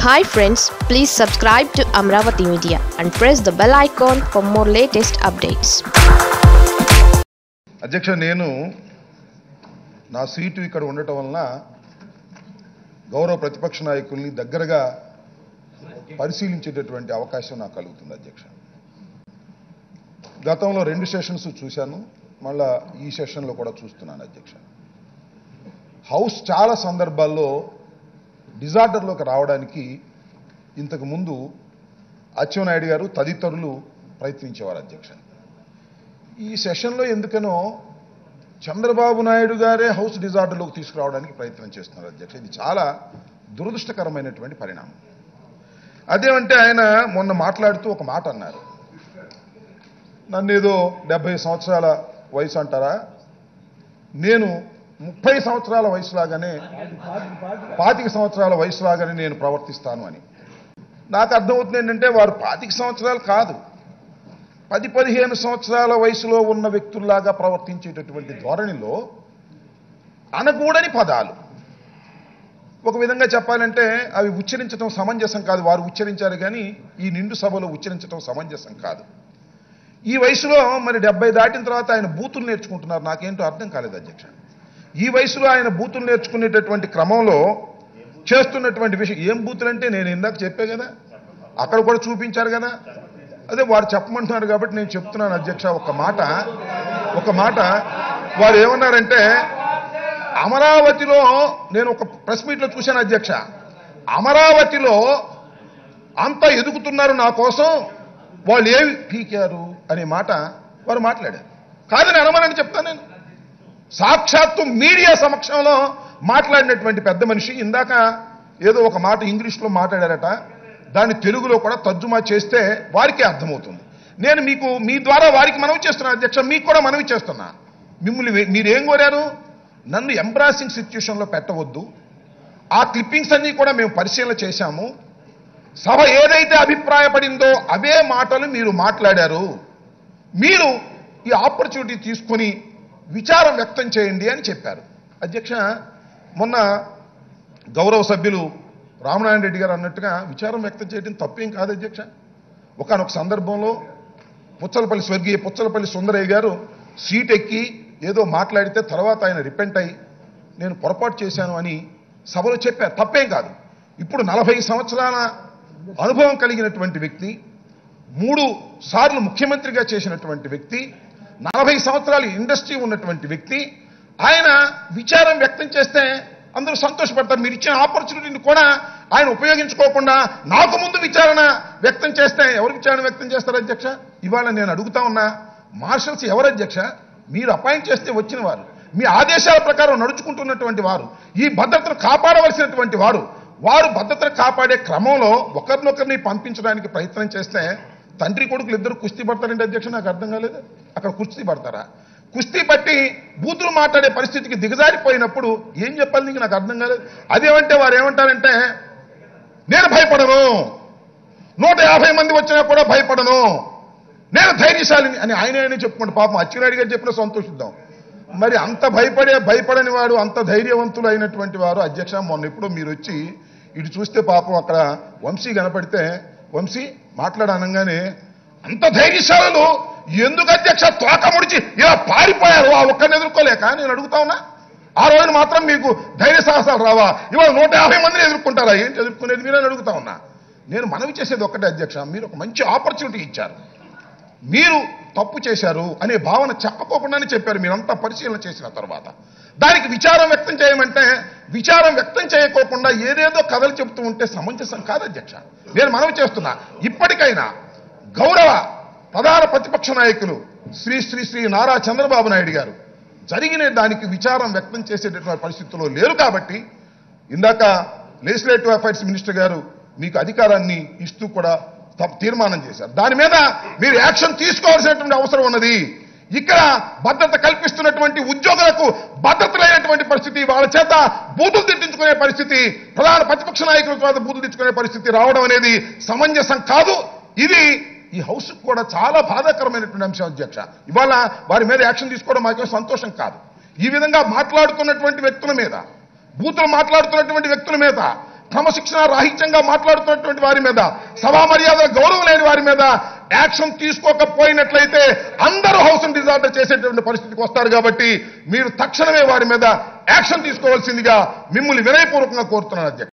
Hi friends please subscribe to Amaravati media and press the bell icon for more latest updates అధ్యక్ష నేను నా seat ఇక్కడ ఉండటం వలన గౌరవ ప్రతిపక్ష నాయకుల్ని దగ్గరగా పరిశీలించేటటువంటి అవకాశం నాకు కలుగుతుంది అధ్యక్ష. గతంలో రెండు సెషన్స్ చూశాను మళ్ళా ఈ సెషన్లో కూడా చూస్తున్నాను అధ్యక్ష. హౌస్ చాలా సందర్భాల్లో డిజార్డర్లోకి రావడానికి ఇంతకుముందు అచ్చెన్నాయుడు గారు తదితరులు ప్రయత్నించేవారు అధ్యక్ష ఈ సెషన్లో ఎందుకనో చంద్రబాబు నాయుడు గారే హౌస్ డిజార్డర్లోకి తీసుకురావడానికి ప్రయత్నం చేస్తున్నారు అధ్యక్ష ఇది చాలా దురదృష్టకరమైనటువంటి పరిణామం. అదేమంటే ఆయన మొన్న మాట్లాడుతూ ఒక మాట అన్నారు. నన్ను ఏదో డెబ్బై సంవత్సరాల వయసు అంటారా? నేను ముప్పై సంవత్సరాల వయసులాగానే పాతిక సంవత్సరాల వయసులాగానే నేను ప్రవర్తిస్తాను అని. నాకు అర్థమవుతుంది ఏంటంటే వారు పాతిక సంవత్సరాలు కాదు. పది పదిహేను సంవత్సరాల వయసులో ఉన్న వ్యక్తుల్లాగా ప్రవర్తించేటటువంటి ధోరణిలో అనకూడని పదాలు. ఒక విధంగా చెప్పాలంటే అవి ఉచ్చరించడం సమంజసం కాదు. వారు ఉచ్చరించారు కానీ ఈ నిండు సభలో ఉచ్చరించడం సమంజసం కాదు. ఈ వయసులో మరి డెబ్బై దాటిన తర్వాత ఆయన బూతులు నేర్చుకుంటున్నారు. నాకేంటో అర్థం కాలేదు అధ్యక్ష. ఈ వయసులో ఆయన బూతులు నేర్చుకునేటటువంటి క్రమంలో చేస్తున్నటువంటి విషయం ఏం బూతులు అంటే నేను ఇందాక చెప్పే కదా అక్కడ కూడా చూపించారు కదా. అదే వారు చెప్పమంటున్నారు కాబట్టి నేను చెప్తున్నాను అధ్యక్ష ఒక మాట ఒక మాట. వారు ఏమన్నారంటే అమరావతిలో నేను ఒక ప్రెస్ మీట్లో చూశాను అధ్యక్ష అమరావతిలో అంత ఎదుగుతున్నారు నా కోసం వాళ్ళు ఏమి పీకారు అనే మాట వారు మాట్లాడారు. కాదని అనమనని చెప్తాను నేను. సాక్షాత్తు మీడియా సమక్షంలో మాట్లాడినటువంటి పెద్ద మనిషి ఇందాక ఏదో ఒక మాట ఇంగ్లీష్లో మాట్లాడారట. దాన్ని తెలుగులో కూడా తర్జుమా చేస్తే వారికి అర్థమవుతుంది. నేను మీకు మీ ద్వారా వారికి మనవి చేస్తున్నా అధ్యక్ష మీకు కూడా మనవి చేస్తున్నా. మిమ్మల్ని మీరేం కోరారు? నన్ను ఎంబ్రాసింగ్ సిచ్యుయేషన్లో పెట్టవద్దు. ఆ క్లిప్పింగ్స్ అన్నీ కూడా మేము పరిశీలన చేశాము. సభ ఏదైతే అభిప్రాయపడిందో అవే మాటలు మీరు మాట్లాడారు. మీరు ఈ ఆపర్చునిటీ తీసుకొని విచారం వ్యక్తం చేయండి అని చెప్పారు. అధ్యక్ష మొన్న గౌరవ సభ్యులు రామనారాయణ రెడ్డి గారు అన్నట్టుగా విచారం వ్యక్తం చేయడం తప్పేం కాదు అధ్యక్ష. ఒకనొక సందర్భంలో పుచ్చలపల్లి స్వర్గీయ పుచ్చలపల్లి సుందరయ్య గారు సీట్ ఎక్కి ఏదో మాట్లాడితే తర్వాత ఆయన రిపెంట్ అయి నేను పొరపాటు చేశాను అని సభలో చెప్పారు. తప్పేం కాదు. ఇప్పుడు నలభై సంవత్సరాల అనుభవం కలిగినటువంటి వ్యక్తి మూడు సార్లు ముఖ్యమంత్రిగా చేసినటువంటి వ్యక్తి నలభై సంవత్సరాలు ఇండస్ట్రీ ఉన్నటువంటి వ్యక్తి ఆయన విచారం వ్యక్తం చేస్తే అందరూ సంతోషపడతారు. మీరు ఇచ్చిన ఆపర్చునిటీని కూడా ఆయన ఉపయోగించుకోకుండా నాకు ముందు విచారణ వ్యక్తం చేస్తే ఎవరు విచారణ వ్యక్తం చేస్తారు అధ్యక్ష? ఇవాళ నేను అడుగుతా ఉన్నా మార్షల్స్ ఎవరు అధ్యక్ష? మీరు అపాయింట్ చేస్తే వచ్చిన వారు మీ ఆదేశాల ప్రకారం నడుచుకుంటున్నటువంటి వారు ఈ భద్రతను కాపాడవలసినటువంటి వారు వారు భద్రతను కాపాడే క్రమంలో ఒకరినొకరిని పంపించడానికి ప్రయత్నం చేస్తే తండ్రి కొడుకులు ఇద్దరు కుస్తీ పడతారంటే అధ్యక్ష నాకు అర్థం కాలేదు. అక్కడ కుస్తీ పడతారా? కుస్తీ పట్టి బూతులు మాట్లాడే పరిస్థితికి దిగజారిపోయినప్పుడు ఏం చెప్పాలి నీకు? నాకు అర్థం కాలేదు. అదేమంటే వారు ఏమంటారంటే నేను భయపడను. నూట యాభై మంది వచ్చినా కూడా భయపడను. నేను ధైర్యశాలిని. అని ఆయన ఆయన చెప్పుకోండి పాపం అచ్చినాయుడు గారు చెప్పిన సంతోషిద్దాం. మరి అంత భయపడే భయపడని వాడు అంత ధైర్యవంతులు అయినటువంటి వారు అధ్యక్ష మొన్న ఇప్పుడు మీరు వచ్చి ఇటు చూస్తే పాపం అక్కడ వంశీ కనపడితే వంశీ మాట్లాడనగానే అంత ధైర్యశాలలు ఎందుకు అధ్యక్ష తోక ముడిచి ఇలా పారిపోయారు? ఆ ఒక్కరిని ఎదుర్కోలేక నేను అడుగుతా ఉన్నా. ఆ రోజున మాత్రం మీకు ధైర్య సాహసాలు రావా? ఇవాళ నూట యాభై మందిని ఎదుర్కొంటారా? ఏంటి ఎదుర్కొనేది? మీరని అడుగుతా ఉన్నా. నేను మనవి చేసేది ఒక్కటే అధ్యక్ష మీరు ఒక మంచి ఆపర్చునిటీ ఇచ్చారు. మీరు తప్పు చేశారు అనే భావన చెప్పకోకుండానే చెప్పారు. మీరంతా పరిశీలన చేసిన తర్వాత దానికి విచారం వ్యక్తం చేయమంటే విచారం వ్యక్తం చేయకోకుండా ఏదేదో కథలు చెబుతూ ఉంటే సమంజసం కాదు అధ్యక్ష. నేను మనవి చేస్తున్నా ఇప్పటికైనా గౌరవ ప్రధాన ప్రతిపక్ష నాయకులు శ్రీ శ్రీ శ్రీ నారా చంద్రబాబు నాయుడు గారు జరిగిన దానికి విచారం వ్యక్తం చేసేటటువంటి పరిస్థితుల్లో లేరు కాబట్టి ఇందాక లెజిస్లేటివ్ అఫైర్స్ మినిస్టర్ గారు మీకు అధికారాన్ని ఇస్తూ కూడా తీర్మానం చేశారు. దాని మీద మీరు యాక్షన్ తీసుకోవాల్సినటువంటి అవసరం ఉన్నది. ఇక్కడ భద్రత కల్పిస్తున్నటువంటి ఉద్యోగులకు భద్రత లేనటువంటి పరిస్థితి వాళ్ళ చేత బూతులు తిట్టించుకునే పరిస్థితి ప్రధాన ప్రతిపక్ష నాయకుల చేత బూతులు తిట్టుకునే పరిస్థితి రావడం అనేది సమంజసం కాదు. ఇది ఈ హౌస్ కూడా చాలా బాధాకరమైనటువంటి అంశం అధ్యక్ష. ఇవాళ వారి మీద యాక్షన్ తీసుకోవడం మాకేం సంతోషం కాదు. ఈ విధంగా మాట్లాడుతున్నటువంటి వ్యక్తుల మీద బూతులు మాట్లాడుతున్నటువంటి వ్యక్తుల మీద క్రమశిక్షణ రాహిత్యంగా మాట్లాడుతున్నటువంటి వారి మీద సభా మర్యాద గౌరవం లేని వారి మీద యాక్షన్ తీసుకోకపోయినట్లయితే అందరూ హౌసింగ్ డిజార్డర్ చేసేటువంటి పరిస్థితికి వస్తారు కాబట్టి మీరు తక్షణమే వారి మీద యాక్షన్ తీసుకోవాల్సిందిగా మిమ్మల్ని వినయపూర్వకంగా కోరుతున్నాను అధ్యక్ష.